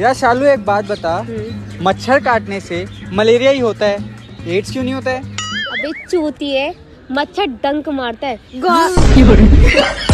यार शालू एक बात बता। हम्म। मच्छर काटने से मलेरिया ही होता है। एड्स क्यों नहीं होता है? अबे चूती है मच्छर डंक मारता है।